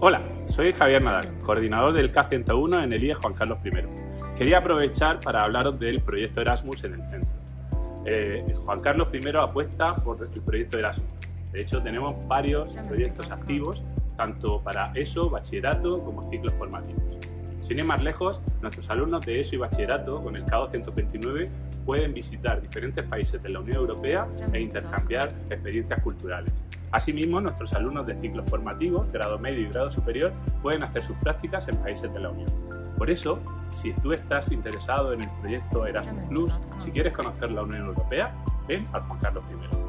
Hola, soy Javier Nadal, coordinador del K101 en el IE Juan Carlos I. Quería aprovechar para hablaros del proyecto Erasmus en el centro. Eh, Juan Carlos I apuesta por el proyecto Erasmus. De hecho, tenemos varios proyectos activos, tanto para ESO, bachillerato, como ciclos formativos. Sin ir más lejos, nuestros alumnos de ESO y bachillerato con el CAO 129 pueden visitar diferentes países de la Unión Europea e intercambiar experiencias culturales. Asimismo, nuestros alumnos de ciclos formativos, grado medio y grado superior, pueden hacer sus prácticas en países de la Unión. Por eso, si tú estás interesado en el proyecto Erasmus Plus, si quieres conocer la Unión Europea, ven al Juan Carlos I.